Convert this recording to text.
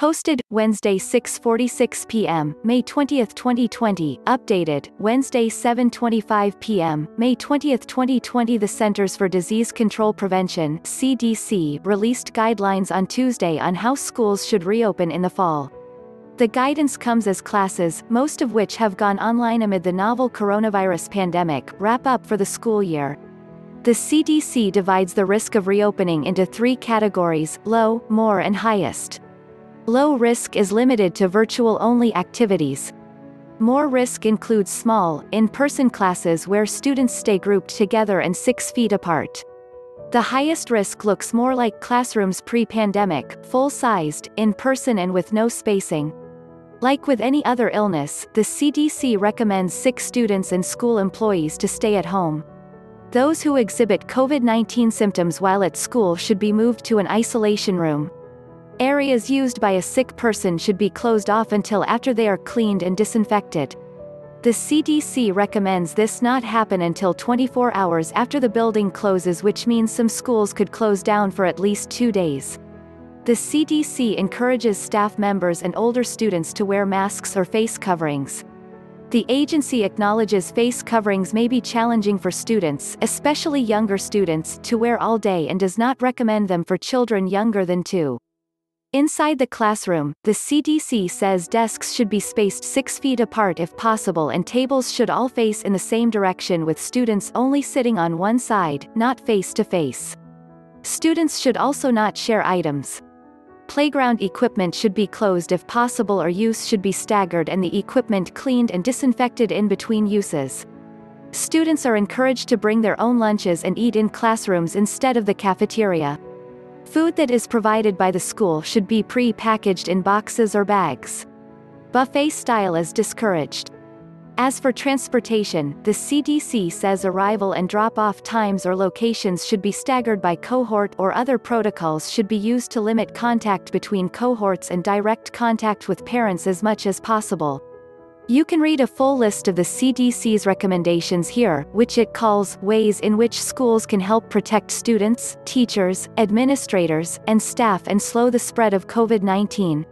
Posted, Wednesday 6.46 p.m., May 20, 2020, updated, Wednesday 7.25 p.m., May 20, 2020 The Centers for Disease Control Prevention CDC, released guidelines on Tuesday on how schools should reopen in the fall. The guidance comes as classes, most of which have gone online amid the novel coronavirus pandemic, wrap up for the school year. The CDC divides the risk of reopening into three categories, low, more and highest. Low risk is limited to virtual-only activities. More risk includes small, in-person classes where students stay grouped together and six feet apart. The highest risk looks more like classrooms pre-pandemic, full-sized, in-person and with no spacing. Like with any other illness, the CDC recommends sick students and school employees to stay at home. Those who exhibit COVID-19 symptoms while at school should be moved to an isolation room. Areas used by a sick person should be closed off until after they are cleaned and disinfected. The CDC recommends this not happen until 24 hours after the building closes which means some schools could close down for at least two days. The CDC encourages staff members and older students to wear masks or face coverings. The agency acknowledges face coverings may be challenging for students, especially younger students, to wear all day and does not recommend them for children younger than 2. Inside the classroom, the CDC says desks should be spaced 6 feet apart if possible and tables should all face in the same direction with students only sitting on one side, not face to face. Students should also not share items. Playground equipment should be closed if possible or use should be staggered and the equipment cleaned and disinfected in between uses. Students are encouraged to bring their own lunches and eat in classrooms instead of the cafeteria. Food that is provided by the school should be pre-packaged in boxes or bags. Buffet style is discouraged. As for transportation, the CDC says arrival and drop-off times or locations should be staggered by cohort or other protocols should be used to limit contact between cohorts and direct contact with parents as much as possible. You can read a full list of the CDC's recommendations here, which it calls ways in which schools can help protect students, teachers, administrators, and staff and slow the spread of COVID-19.